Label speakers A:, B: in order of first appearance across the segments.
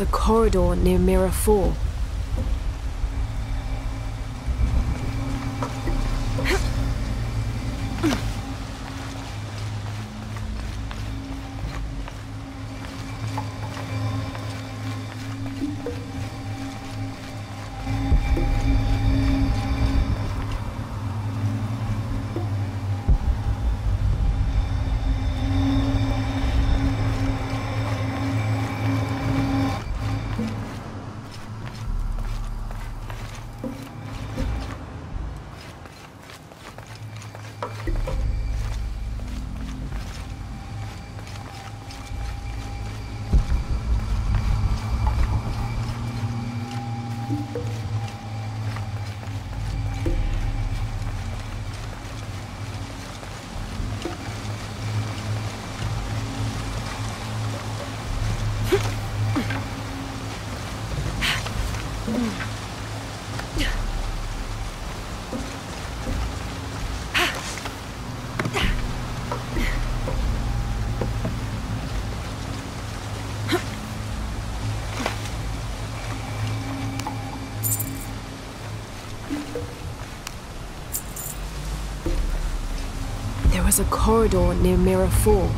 A: a corridor near Mirror 4. A corridor near Mirror 4.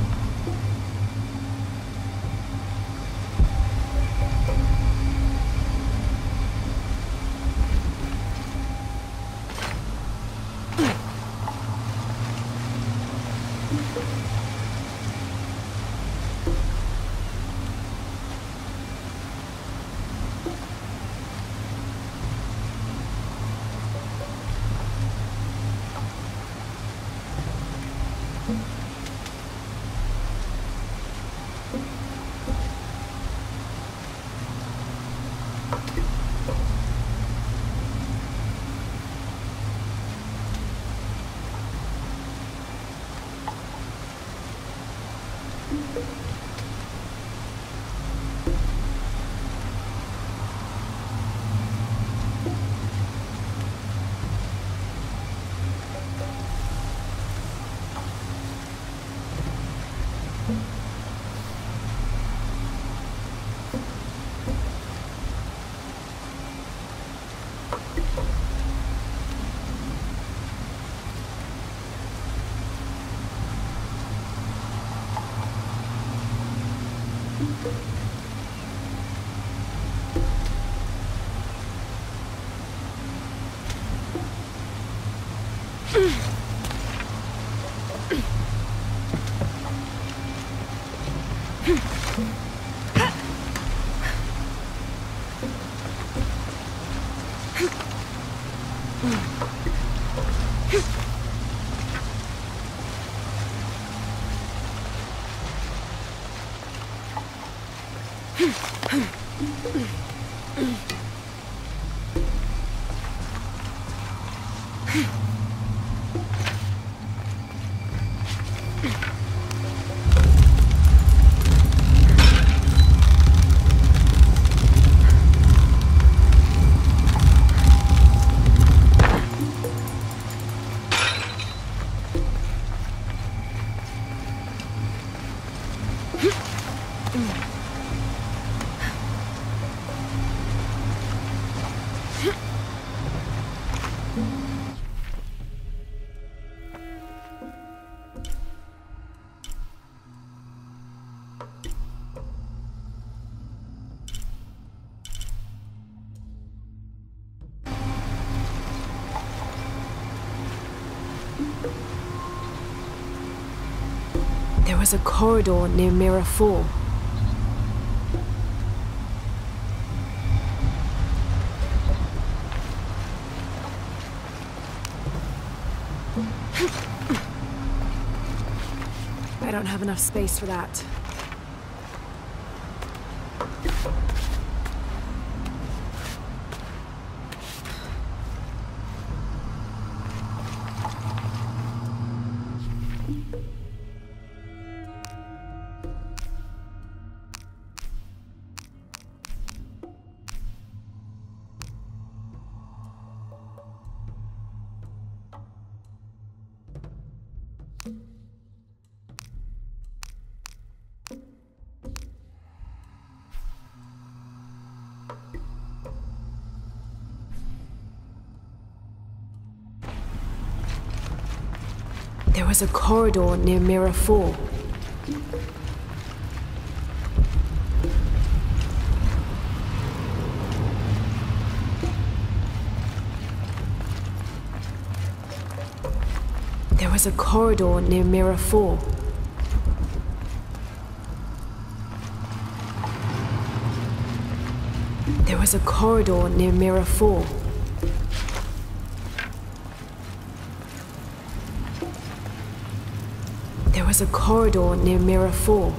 A: There was a corridor near Mirror 4. I don't have enough space for that. Was a corridor near Mirror 4. There was a corridor near Mirror 4. There was a corridor near Mirror 4. There was a corridor near Mirror 4.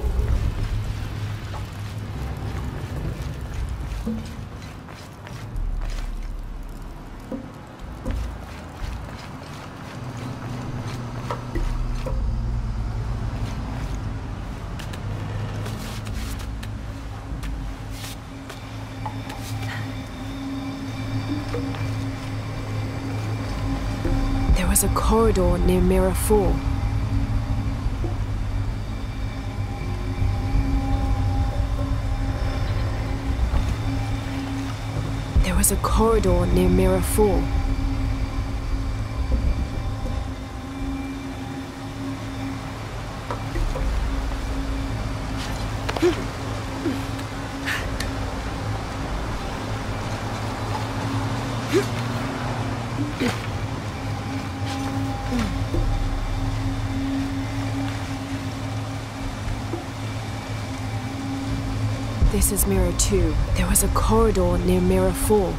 A: There was a corridor near Mirror 4. A corridor near Mirror 4. This is Mirror 2. Was a corridor near Mirror 4.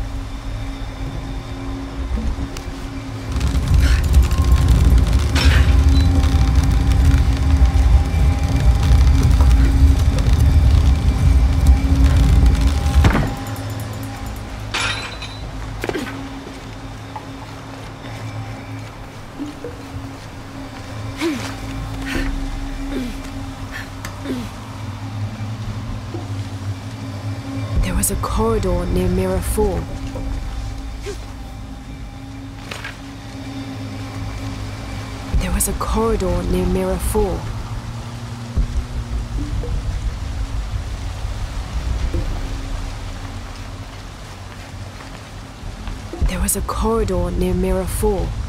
A: Was a corridor near Mirror 4. There was a corridor near Mirror 4. There was a corridor near Mirror 4.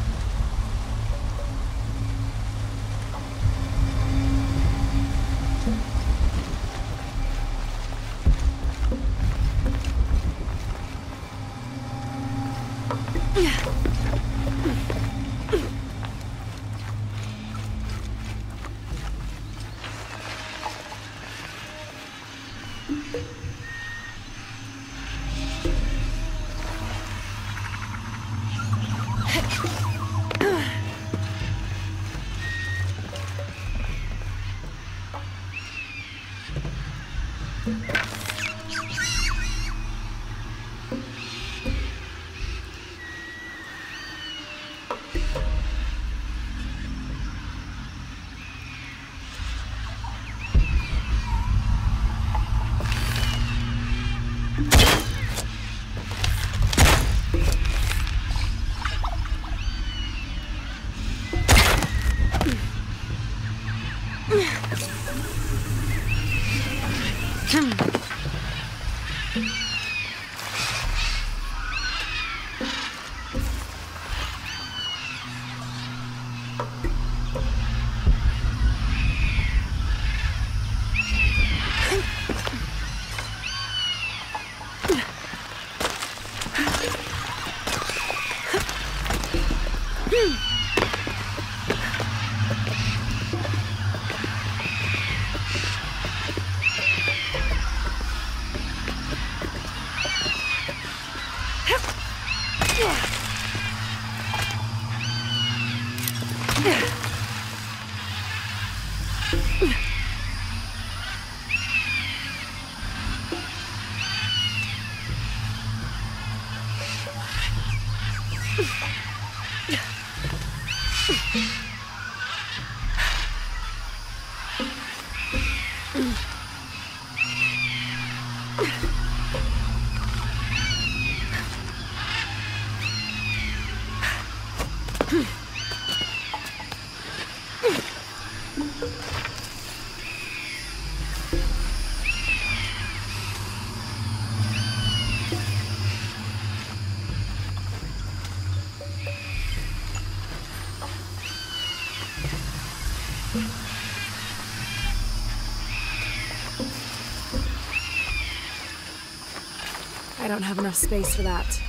A: Don't have enough space for that.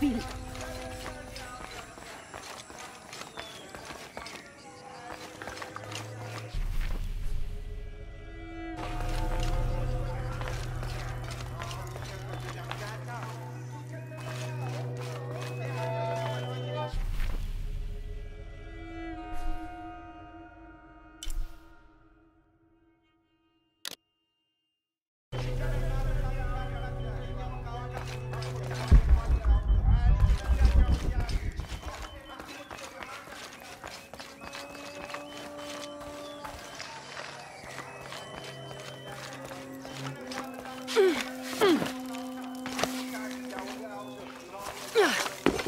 B: ビー。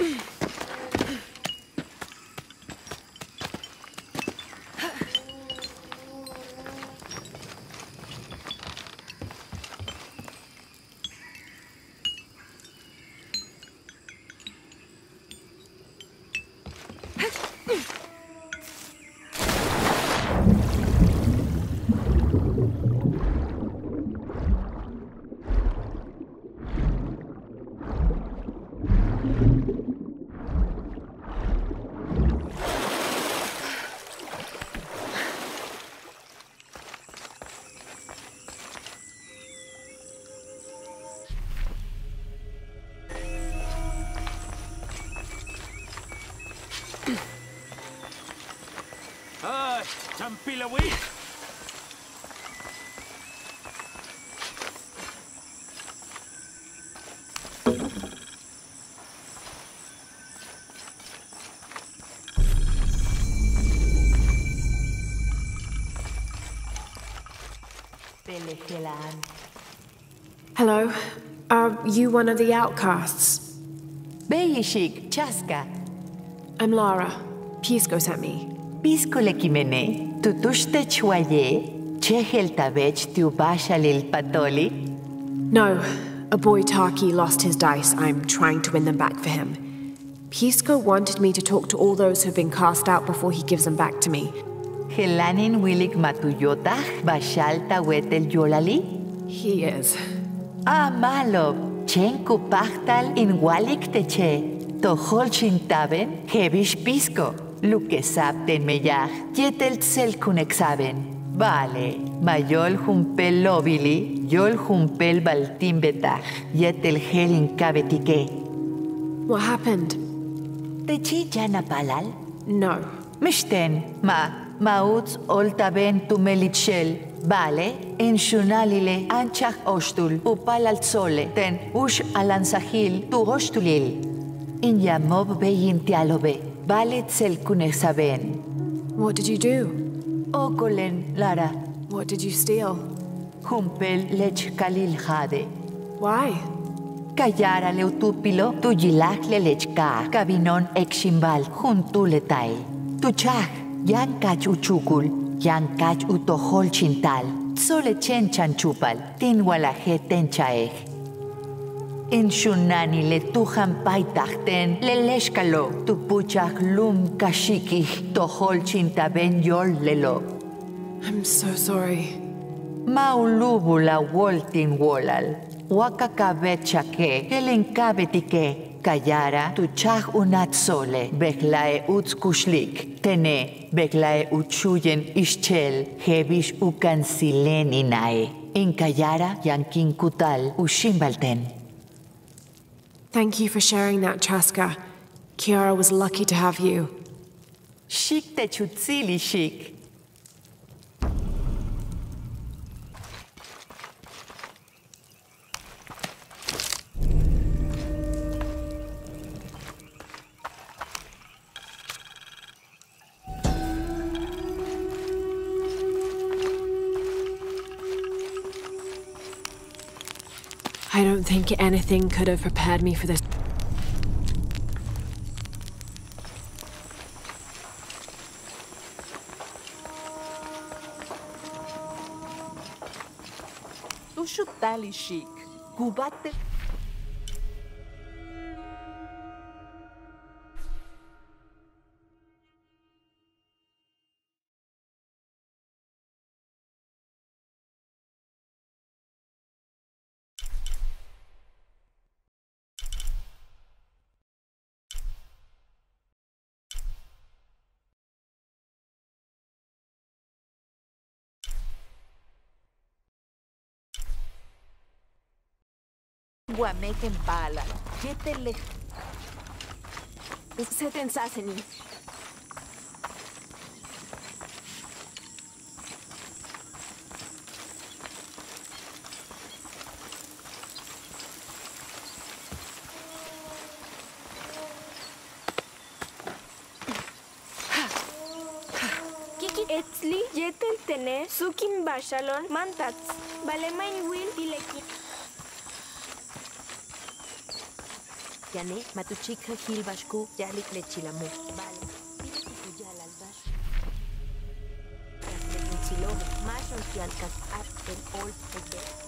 C: ¡Ay! ¡Champilawit!
A: Hello. Are you one of the outcasts?
D: Beyishik, chaska.
A: I'm Lara. Pisco sent me.
D: Piscole kimene, tutushte chwaye, chehel tabech tu bashalil patoli.
A: No, a boy Taki lost his dice. I'm trying to win them back for him. Pisco wanted me to talk to all those who've been cast out before he gives them back to me.
D: Helanin wilik matuyotah, bashal tawetel yolali.
A: He is.
D: Ah, malo, chen kupachtal in walik teche. Tohol chintaben, hebish pisco. Luquesapten meyaj, yeteltselkun exaben. Vale, mayol jumpel lobili, yol jumpel baltim betaj, yetel helin cabetique.
A: What happened?
D: Techillana palal?
A: No.
D: Mishten, ma, Mautz tu melichel. vale, enxunalile anchaj ostul, upal al sole, ten ush alanzajil tu ostulil. Inyamob beyintialobe. Valetzel Kunesaben.
A: What did you do?
D: Okolen Lara.
A: What did you steal?
D: Humpel Lech Kalil Jade.
A: Why?
D: Kayara Leutupilo, Tuyilak Lelechka, Kabinon Eximbal, Juntuletai. Tuchak, Yankach Uchukul, Yankach Utohol Chintal, Tzolechen Chanchupal, Tinwalaje Tenchaej. In shunani le tujan paitachten, le leshkalo, tu puchach lum kashikih, tohol chintaben yol lelo.
A: I'm so sorry.
D: Maulubula woltin wolal. Wakakabet chake, kelenkabetike, kayara, tuchach unat sole, beklae utskushlik, tene, beklae uchuyen ischel, hebish ukansilen inae. In kayara, yankin kutal, ushimbalten.
A: Thank you for sharing that, Chaska. Kiara was lucky to have you.
D: Shik te chutzili shik.
A: I don't think anything could have prepared me for this.
E: Tushutali chic. Cubate. Guameken bala. Yetele.
B: Seten saseni.
F: Kiki etzli yetel tene sukin bashalon mantats. Balemain will dileki.
G: Yané, Matuchika, Gil, Bashku, Yalik, Lechilamu. Vale. Yalal, Bashku. Yaslek, Michilov, Mashon, Yalkas, Arkel, Ol, Ege.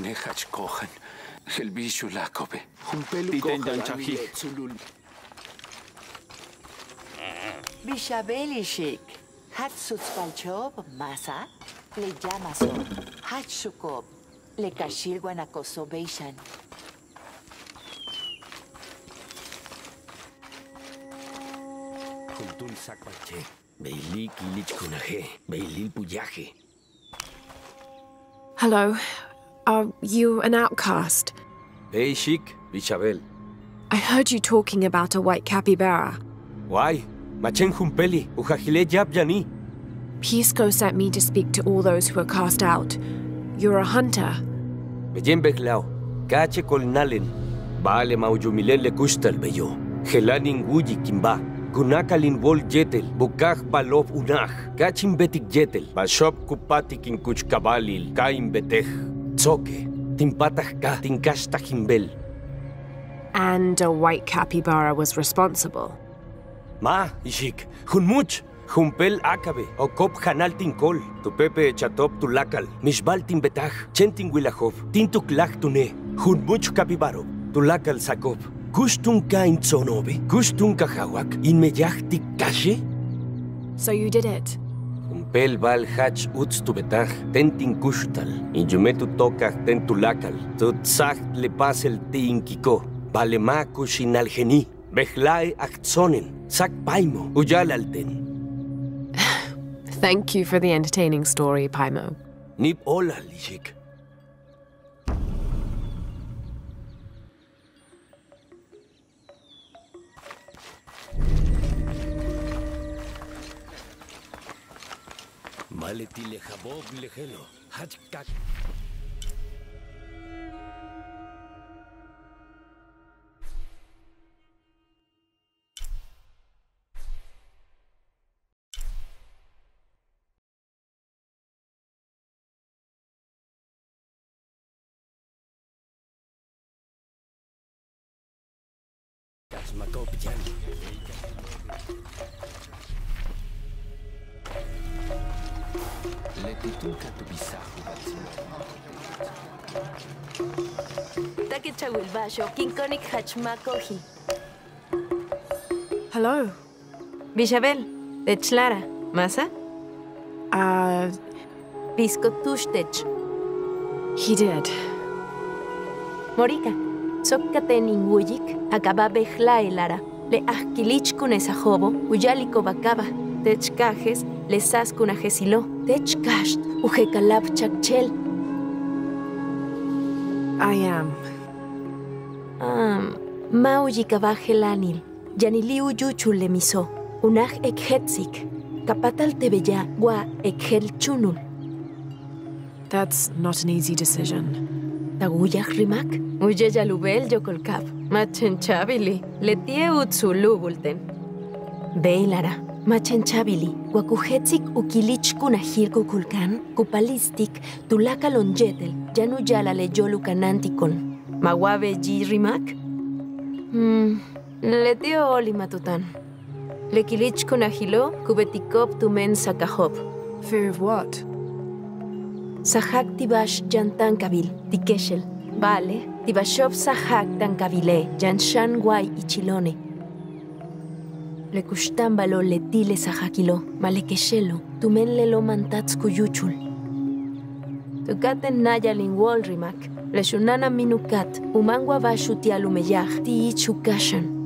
H: Inguatanejach kohan. Helbishu lakobe. Humpelu
C: Titen
H: kohan
C: danchaji.
H: tzulul.
D: Bishabelishik. Hatsutzpalchob, masa. Le llamaso. Hatsukob. Le kashil guanacoso beishan.
C: Juntul sakbalche. Beili kilich kunaje. Beilil puyaje.
A: Hello. Are you an outcast?
C: Hey, Shik, Bichabel.
A: I heard you talking about a white capybara.
C: Why? Machen humpeli. Ujajile yab yani.
A: Pisco sent me to speak to all those who are cast out. You're a hunter.
C: Beyen beklao. Kache kolnalen. Vale maujumilen le kustal beyo. Helanin guyi kimba. Kunakalin wol yetel. Bukaj balov unaj. Kachin betik yetel. Bashop kupatik in kuch kabalil. Kain betej. Tzoke. Timpatach ka. Tinkashtach.
A: And a white capybara was responsible.
C: Ma, Ishik. Hunmuch. Humpel akabe. O kop hanal tinkol. Tu pepe chatop tu lakal. Mishbal timbetaj. Chentin wilahov. Tintuk lach tune. Hunmuch kapibaro. Tu lakal sakop. Gustun ka intsonobe. Gustun ka hawak. Inmeyaj tikashe.
A: So you did it.
C: Humpel bal hach. Tentin kushtal. Injumetu tokaj ten tu lakal. Tu tzach le pasel ti inkiko. Vale ma kushinalgeni. Behlae achtsonen. Sak paimo. Uyalalten.
A: Thank you for the entertaining story, Paimo.
C: Nip ola, Lishik.
H: Ale ti le
G: jabog. Wilbasho, Kinkonik Hachmakoji.
A: Hello.
G: Vishabel, Techlara, Masa?
A: Ah.
G: Uh. Viscotushtech.
A: He did.
G: Morika, Sokkate Ninguyik, Akababejlaelara, Le Ajkilichkun Esajobo, Uyaliko Bakaba, Techkajes, Le Saskun Ajesilo, Techkasht, Ujekalab Chakchel.
A: I am.
G: Um, mauyikaba helanil, yaniliu yuchul le unaj ekhetzik, kapatal tebeya gua ekhel chunul,
A: That's not an easy decision.
G: Taguyaj rimak, uye yalubel yokolkap, machen chabili, letie utsulubulten. Beilara, machen chabili, wakuhetzik ukilich kunahir kukulkan, kupalistik, tulakalon yetel, yanu yala le yolukanantikon. Mawabe yi rimak? Hmm, letio oli matutan. Lekilich kunahilo, kubetikop tumen sakahop.
A: Fear of what?
G: Sahak tibash jantan kabil, tikeshel. Vale, tibashop sahak tan kabile, janshan guay ichilone. Le kustan balo le tile sahakilo, malekeshelo, tumen lelo mantats kuyuchul. Tukaten naya lingwol rimak, Leshunana Minukat, Umangwa Bashutialumeyah, Tiichukashan.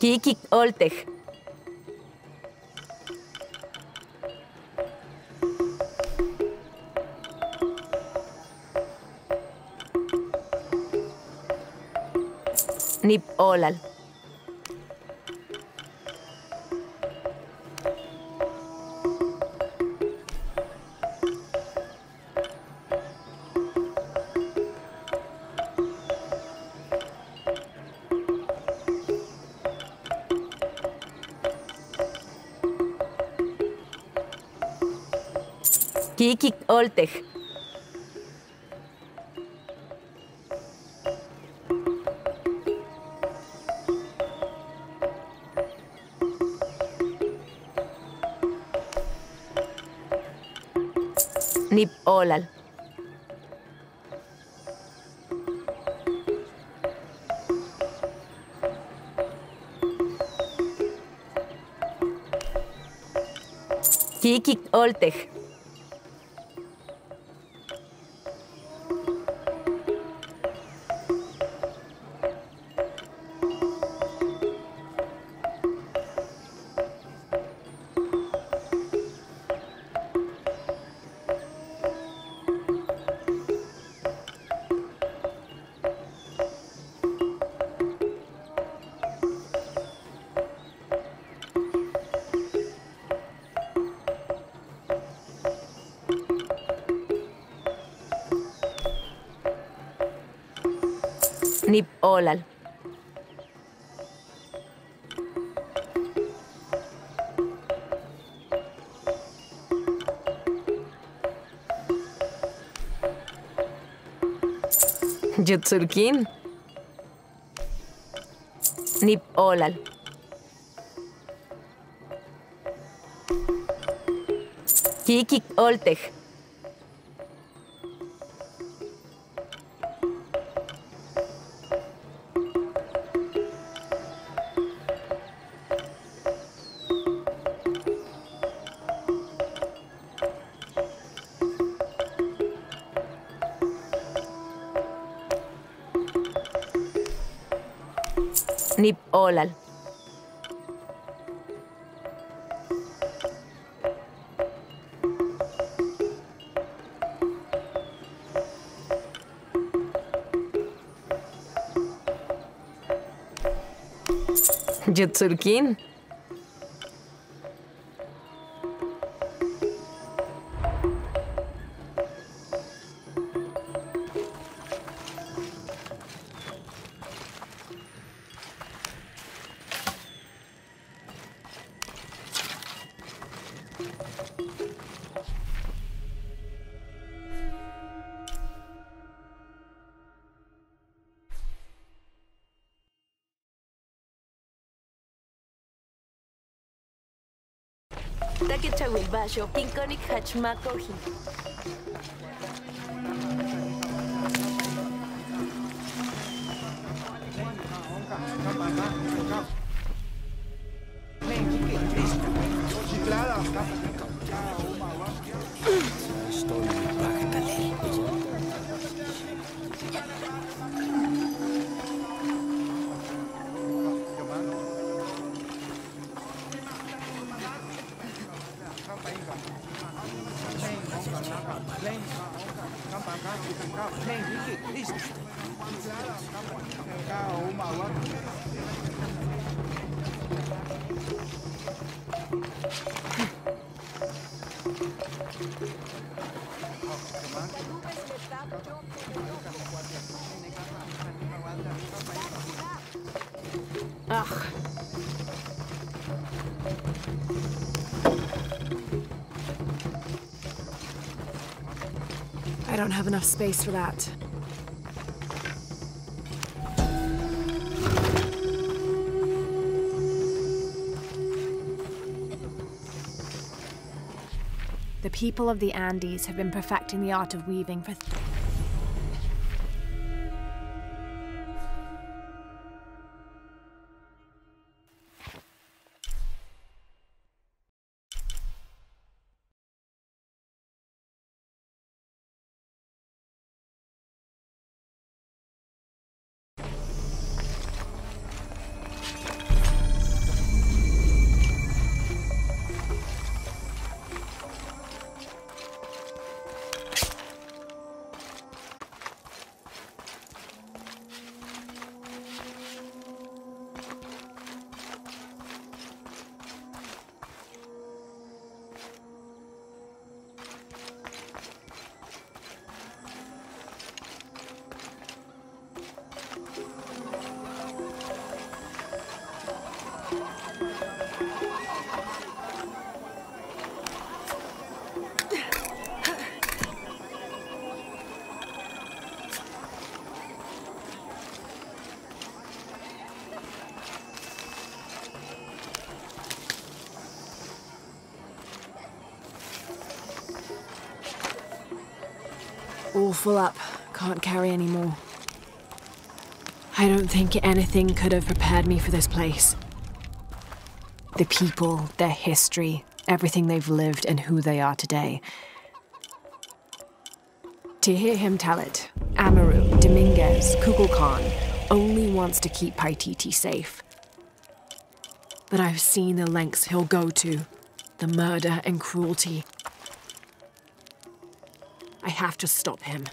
G: Kiki Oltej. Nip Olal. Kikik oltej. Nip olal. Hola. Yutsurkin. Nip Olal. Kikik Oltej. Snip Olal. Jitsulkin. Wilbasho, Pinkonik Hachmako Ugh.
A: I don't have enough space for that. The people of the Andes have been perfecting the art of weaving for. Full up. Can't carry any more. I don't think anything could have prepared me for this place. The people, their history, everything they've lived, and who they are today. To hear him tell it, Amaru, Dominguez, Kukulkan only wants to keep Paititi safe. But I've seen the lengths he'll go to, the murder and cruelty. I have to stop him.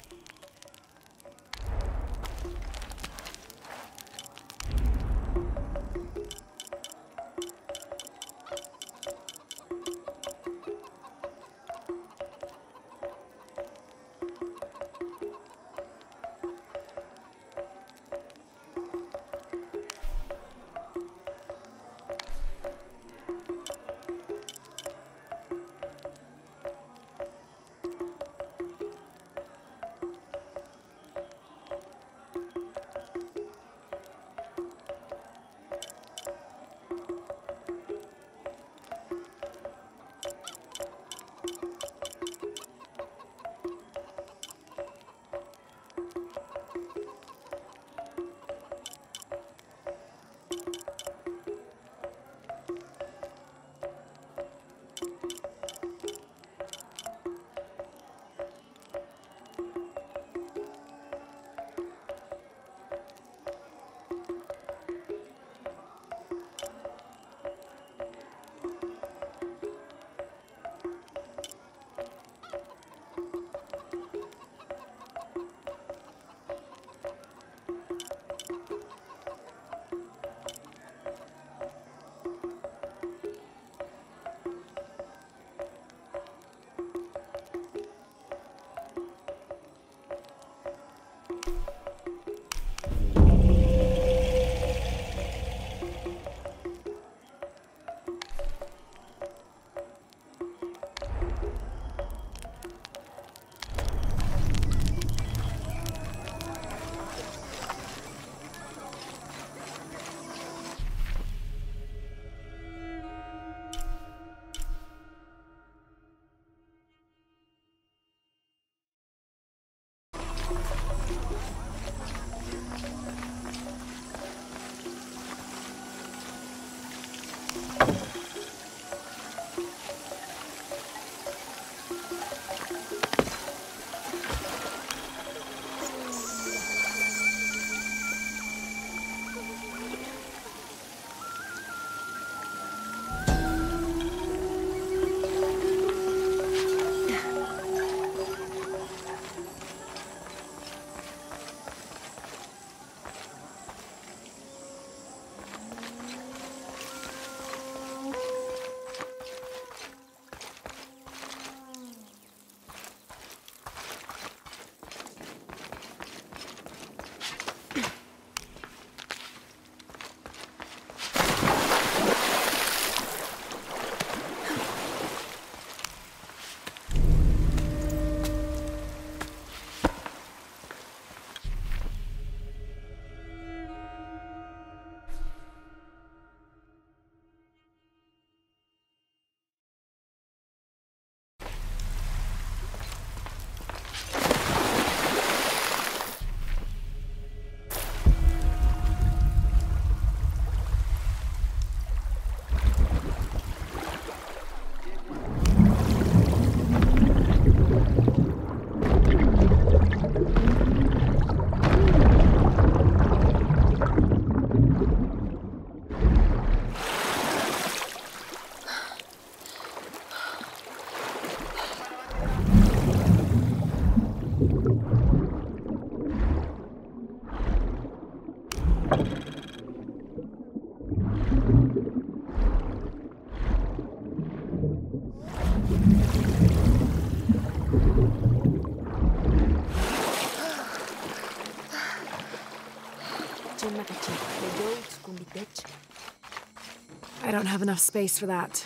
A: Have enough space for that.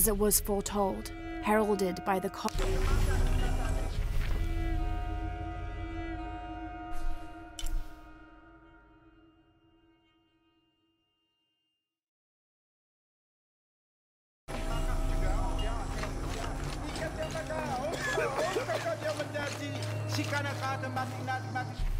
A: As it was foretold, heralded by the.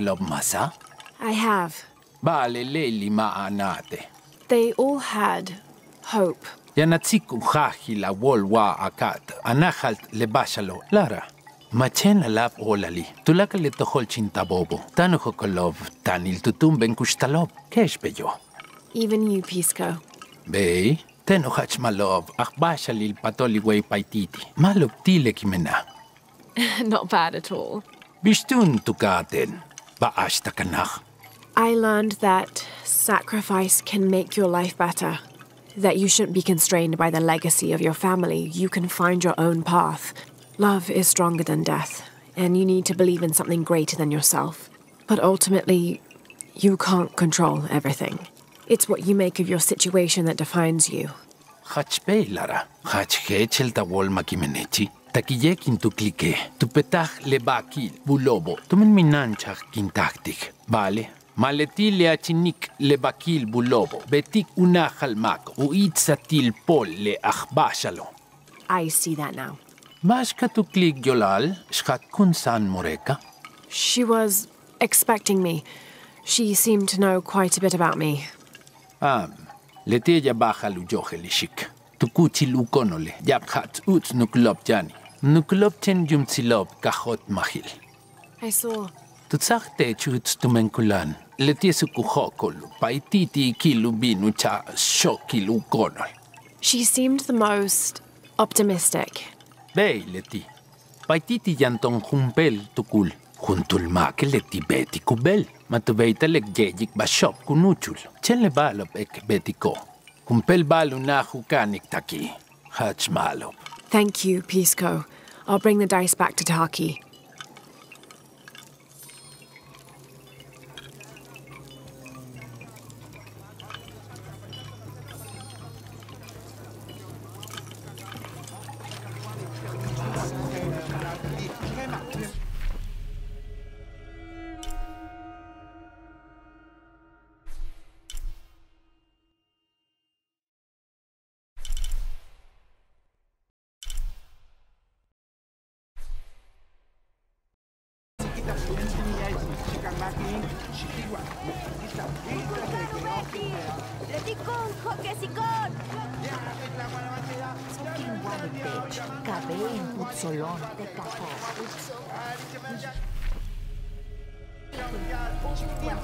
H: Lob masa?
A: I have.
H: Bale leli maanate.
A: They all had hope.
H: Yanatsiku hahi la wolwa akat. Anahalt. Lara. Machen olali. Tulaka le tohol chintabobo. Hokolov. Tanil kushtalob. Kesh beyo.
A: Even you, Pisco.
H: Bey. Teno hachmalov. Patoli way paititi. Malop tile kimena.
A: Not bad at all.
H: Bishtun tukaten. Baashta kanach.
A: I learned that sacrifice can make your life better. That you shouldn't be constrained by the legacy of your family. You can find your own path. Love is stronger than death, and you need to believe in something greater than yourself. But ultimately, you can't control everything. It's what you make of your situation that defines you.
H: Hachpe lara. Hachhechel tawol makimenechi. Takiyekin tu klike. Tu petach le bakil. Bulobo. Tumen kintaktik. Vale. Maletile achinik bulobo. Betik unahal mak. Uitsatil pol le.
A: I see that now.
H: Mashka tu klik yolal. Shkat kun san moreka.
A: She was expecting me. She seemed to know quite a bit about me.
H: Am. Leteja baja lujohelishik. Tukuchi lukonole. Yaphat uts nuklop jani. Nuklop chen yumtsilop kahot mahil.
A: I saw.
H: Tutsachte chuts tumenkulan. Letiesu kuhokol. Paititi kilu binu cha shokilu konol.
A: She seemed the most optimistic.
H: Bey leti. Paititi yanton humpel tukul. Juntul make leti beti kubel. Matubeita lek jejik bashop kunuchul. Chen le balop ek betiko. Humpel balu na hukanik taki. Hach malop.
A: Thank you, Pisco. I'll bring the dice back to Taki.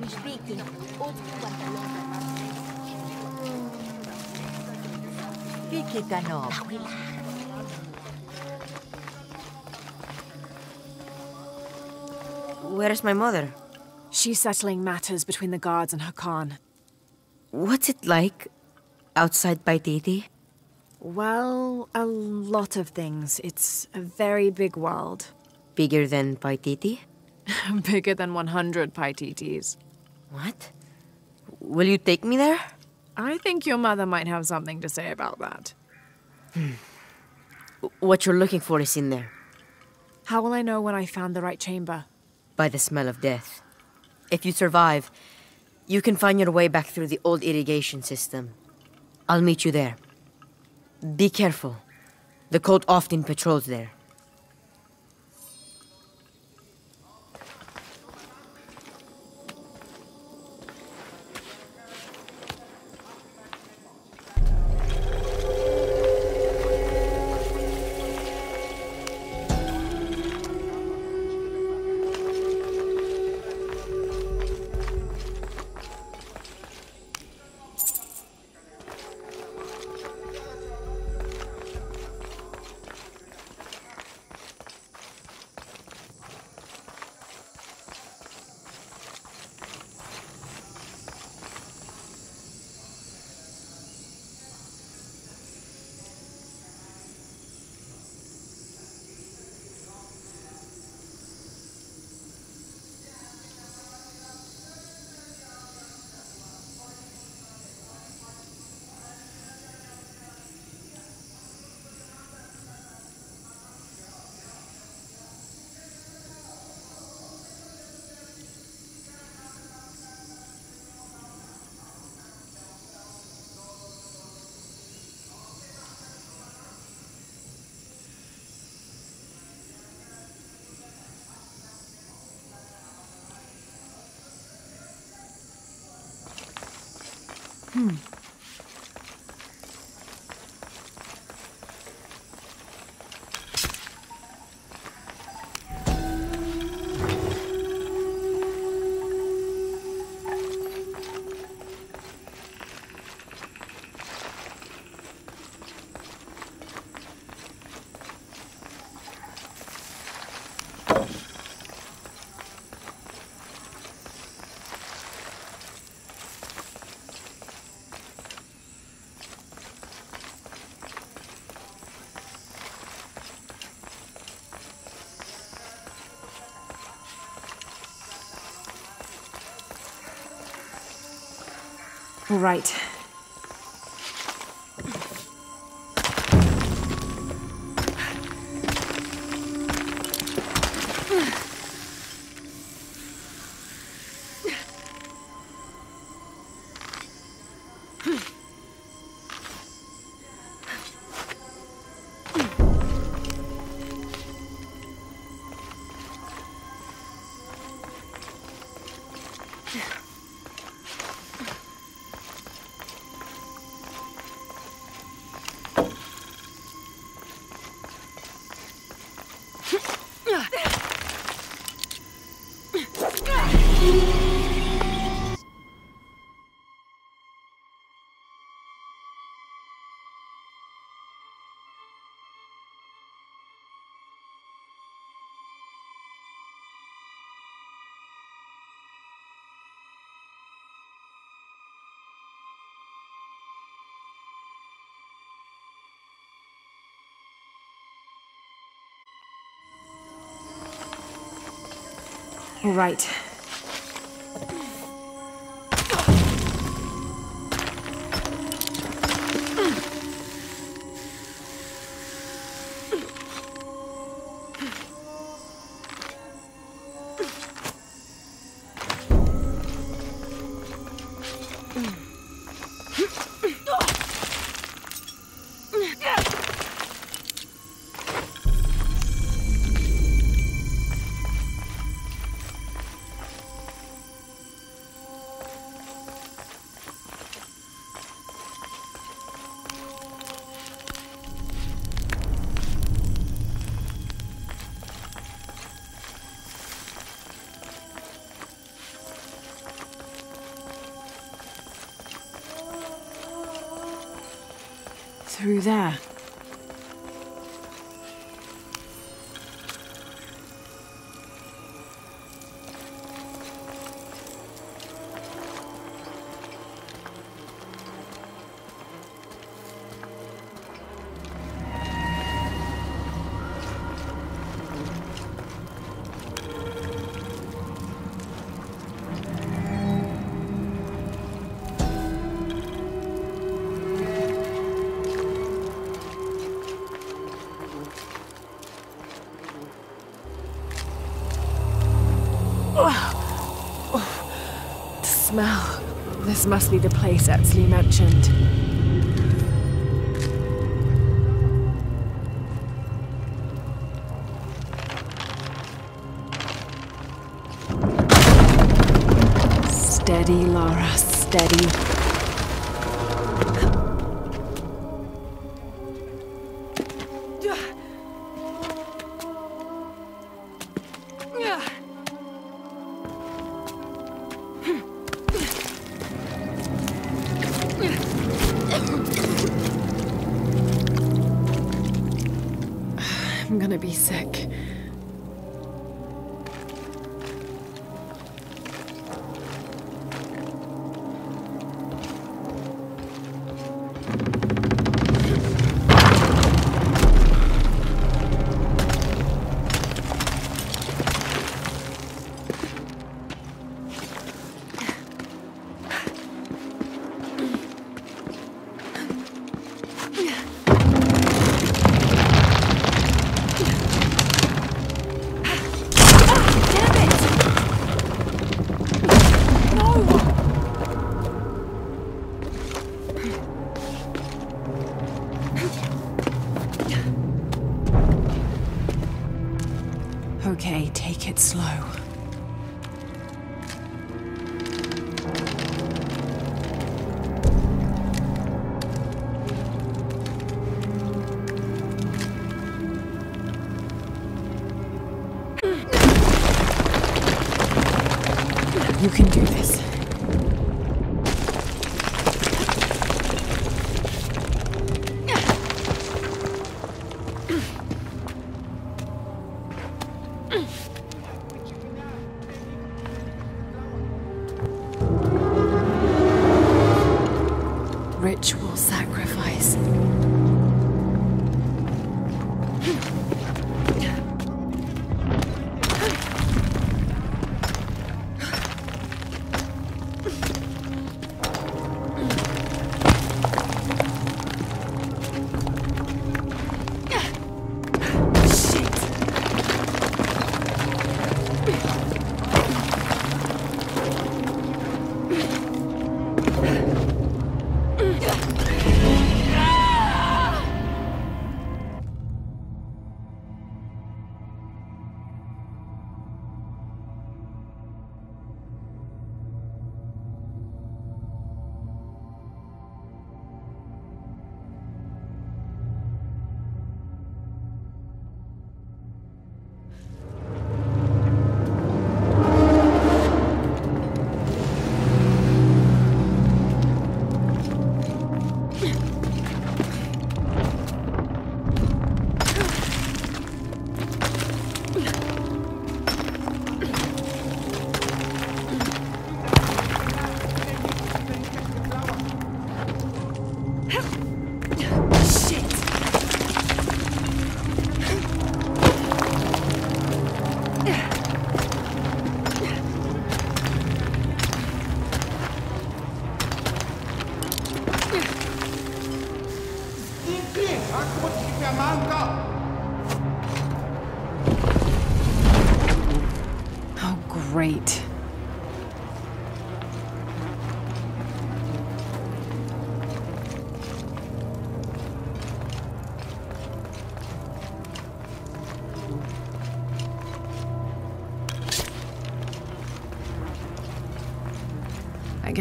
B: Mishbiki, utku pantalon.
D: Piki Kanov.
I: Where's my mother?
A: She's settling matters between the guards and Hakan.
I: What's it like outside Paititi?
A: Well, a lot of things. It's a very big world.
I: Bigger than Paititi?
A: Bigger than 100 Paititis.
I: What? Will you take me there?
A: I think your mother might have something to say about that. Hmm.
I: What you're looking for is in there,
A: How will I know when I found the right chamber?
I: by the smell of death. If you survive, you can find your way back through the old irrigation system. I'll meet you there. Be careful. The cult often patrols there. Hmm.
A: All right. All right. Through there. Smell. This must be the place Etzli mentioned. Steady, Lara, steady. Okay, take it slow.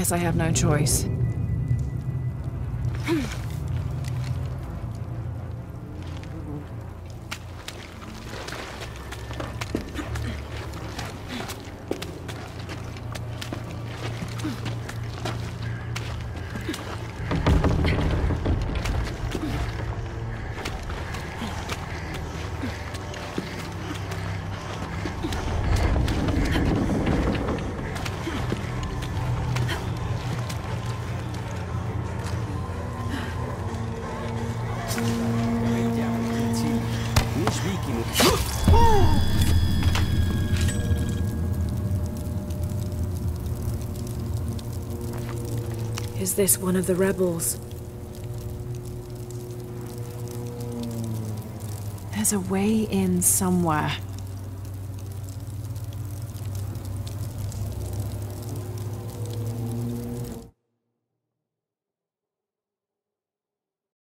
A: Guess I have no choice. This one of the rebels? There's a way in somewhere.